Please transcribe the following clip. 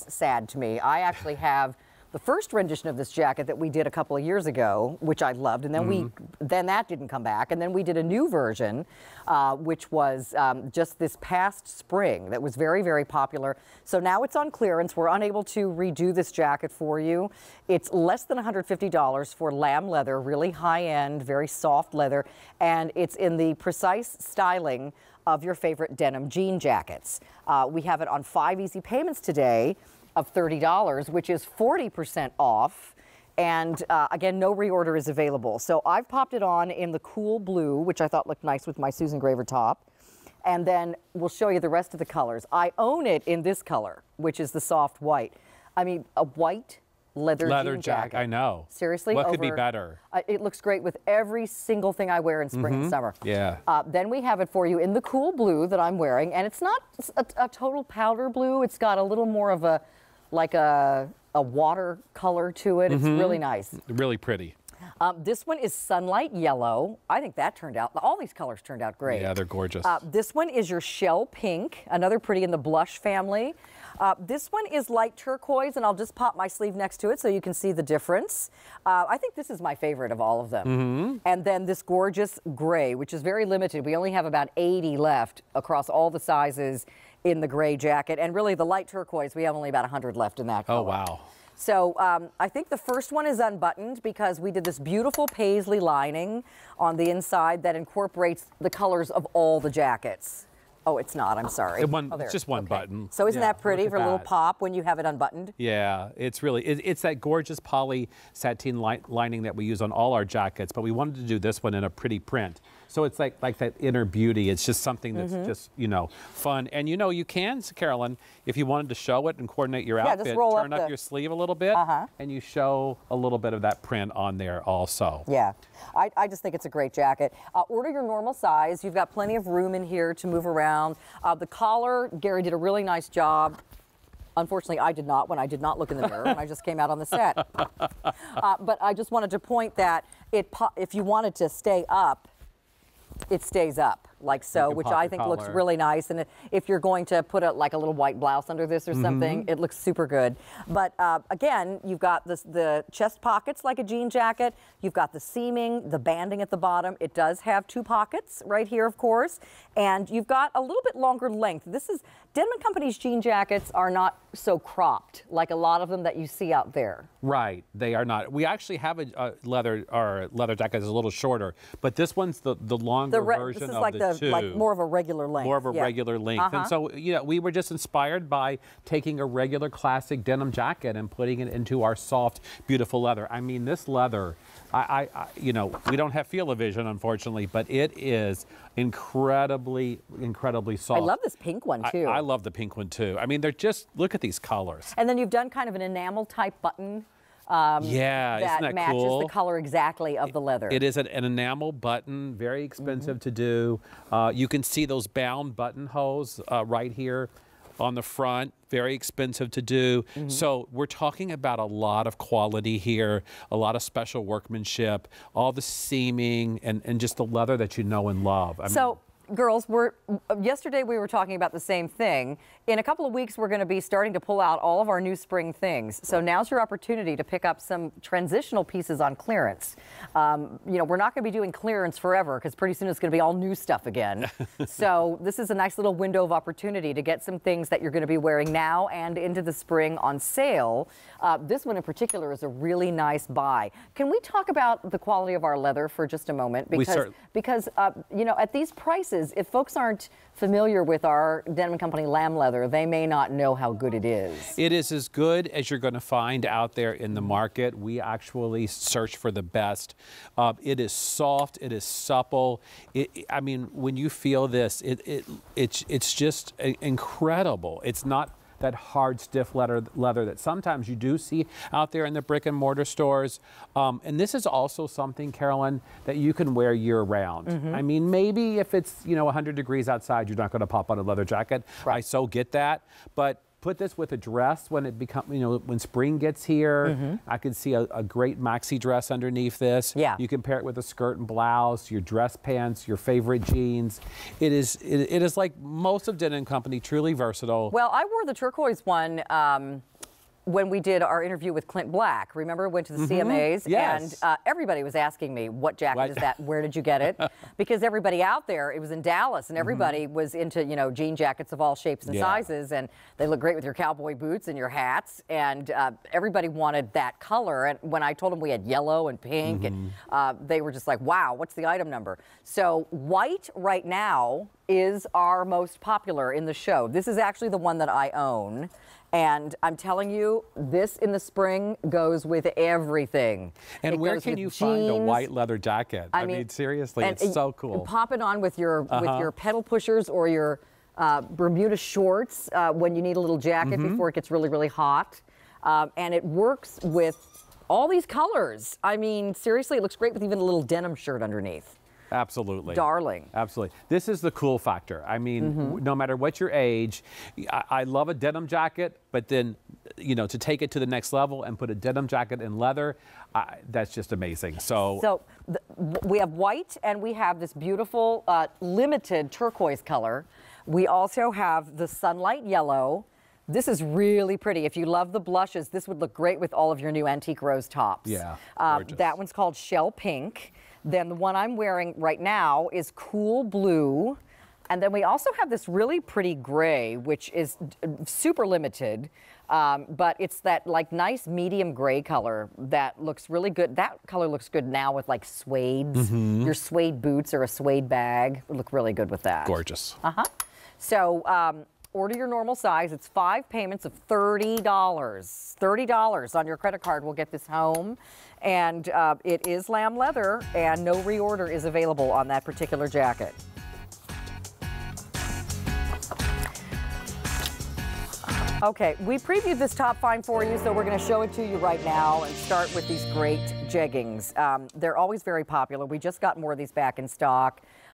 that's sad to me. I actually have the first rendition of this jacket that we did a couple of years ago, which I loved, and then we then that didn't come back, and then we did a new version, uh, which was um, just this past spring that was very very popular. So now it's on clearance. We're unable to redo this jacket for you. It's less than $150 for lamb leather, really high end, very soft leather, and it's in the precise styling of your favorite denim jean jackets. Uh, we have it on five easy payments today of $30, which is 40% off. And uh, again, no reorder is available. So I've popped it on in the cool blue, which I thought looked nice with my Susan Graver top. And then we'll show you the rest of the colors. I own it in this color, which is the soft white. I mean, a white leather, Leather jean jacket. jacket. I know. Seriously, What could be better? Uh, it looks great with every single thing I wear in spring and summer. Mm-hmm. Yeah. Uh, then we have it for you in the cool blue that I'm wearing, and it's not a total powder blue. It's got a little more of a, like a, a water color to it. It's Mm-hmm. really nice. Really pretty. Um, this one is sunlight yellow. I think that turned out. All these colors turned out great. Yeah, they're gorgeous. Uh, this one is your shell pink, another pretty in the blush family. Uh, this one is light turquoise, and I'll just pop my sleeve next to it so you can see the difference. Uh, I think this is my favorite of all of them. Mm-hmm. And then this gorgeous gray, which is very limited. We only have about 80 left across all the sizes in the gray jacket. And really, the light turquoise, we have only about 100 left in that color. oh, wow. So um, I think the first one is unbuttoned because we did this beautiful paisley lining on the inside that incorporates the colors of all the jackets. Oh, it's not. I'm sorry. One- oh, it's just one button. So isn't Yeah, that pretty for at a little pop when you have it unbuttoned? Yeah, it's really it, it's that gorgeous poly sateen li- lining that we use on all our jackets, but we wanted to do this one in a pretty print. So it's like like that inner beauty. It's just something that's Mm-hmm. just you know fun, and you know you can, Carolyn, if you wanted to show it and coordinate your Yeah, just outfit, up turn up, the- your sleeve a little bit, Uh-huh. and you show a little bit of that print on there also. Yeah, I, I just think it's a great jacket. Uh, order your normal size. You've got plenty of room in here to move around. Uh, the collar, Gary did a really nice job. Unfortunately, I did not when I did not look in the mirror when I just came out on the set. Uh, but I just wanted to point that it, po- if you wanted to stay up, it stays up like so, which I think looks really nice. And if you're going to put a, like a little white blouse under this or Mm-hmm. something, it looks super good. But uh, again, you've got this, the chest pockets like a jean jacket. You've got the seaming, the banding at the bottom. It does have two pockets right here, of course. And you've got a little bit longer length. This is, Denim Company's jean jackets are not so cropped like a lot of them that you see out there. Right, they are not. We actually have a, a leather our leather jacket is a little shorter, but this one's the the longer The version this is of like the, the, two. like more of a regular length. more of a yeah. regular length. Uh-huh. And so, you know, we were just inspired by taking a regular classic denim jacket and putting it into our soft, beautiful leather. I mean, this leather, I, I, I you know, we don't have feel-o-vision, unfortunately, but it is incredibly, incredibly soft. I love this pink one I- too. I, love the pink one too. I mean, they're just look at these colors. And then you've done kind of an enamel type button um, yeah, that, isn't that matches cool? the color exactly of the leather. It is an, an enamel button, very expensive to do. Uh, you can see those bound buttonholes uh, right here on the front, very expensive to do. So we're talking about a lot of quality here, a lot of special workmanship, all the seaming, and, and just the leather that you know and love. I mean, So, girls, we're yesterday we were talking about the same thing. In a couple of weeks, we're going to be starting to pull out all of our new spring things. So now's your opportunity to pick up some transitional pieces on clearance. Um, you know, we're not going to be doing clearance forever because pretty soon it's going to be all new stuff again. so this is a nice little window of opportunity to get some things that you're going to be wearing now and into the spring on sale. Uh, this one in particular is a really nice buy. Can we talk about the quality of our leather for just a moment? We Because because uh, you know at these prices if folks aren't familiar with our denim company lamb leather they may not know how good it is It is as good as you're going to find out there in the market. We actually search for the best. Uh, it is soft. It is supple. It, I mean, when you feel this, it, it it's it's just incredible. It's not that hard, stiff leather, leather that sometimes you do see out there in the brick and mortar stores. Um, and this is also something, Carolyn, that you can wear year round. I mean, maybe if it's you know 100 degrees outside, you're not going to pop on a leather jacket. I so get that, but put this with a dress when it becomes, you know when spring gets here. I could see a, a great maxi dress underneath this. Yeah. You can pair it with a skirt and blouse, your dress pants, your favorite jeans. It is it, it is like most of Denim Company, truly versatile. Well, I wore the turquoise one um, when we did our interview with Clint Black. Remember, went to the CMAs, Mm-hmm. Yes. and uh, everybody was asking me, "What jacket What? is that? Where did you get it?" because everybody out there, it was in Dallas, Mm-hmm. and everybody was into you know jean jackets of all shapes and Yeah. sizes, and they look great with your cowboy boots and your hats, and uh, everybody wanted that color. And when I told them we had yellow and pink, and Mm-hmm. uh, they were just like, "Wow, what's the item number?" So white right now is our most popular in the show. This is actually the one that I own. And I'm telling you, this in the spring goes with everything. and It where can you find a white leather jacket? I, mean, seriously, and it's so cool. Pop it on with your with Uh-huh. your pedal pushers or your uh, Bermuda shorts uh, when you need a little jacket Mm-hmm. before it gets really really hot, um, and it works with all these colors. I mean, seriously, it looks great with even a little denim shirt underneath. Absolutely. Darling. Absolutely. This is the cool factor. I mean, Mm-hmm. no matter what your age, I, I love a denim jacket, but then, you know, to take it to the next level and put a denim jacket in leather, I, that's just amazing. So, So we have white and we have this beautiful uh, limited turquoise color. We also have the sunlight yellow. This is really pretty. If you love the blushes, this would look great with all of your new antique rose tops. Yeah, Uh, that one's called shell pink. Then the one I'm wearing right now is cool blue. And then we also have this really pretty gray, which is super limited, um, but it's that like nice medium gray color that looks really good. That color looks good now with like suedes. Mm-hmm. Your suede boots or a suede bag would look really good with that. gorgeous. Uh-huh. So um, order your normal size. It's five payments of $30. $30 on your credit card will get this home. And uh, it is lamb leather, and no reorder is available on that particular jacket. Okay, we previewed this top find for you, so we're going to show it to you right now and start with these great jeggings. Um, they're always very popular. We just got more of these back in stock.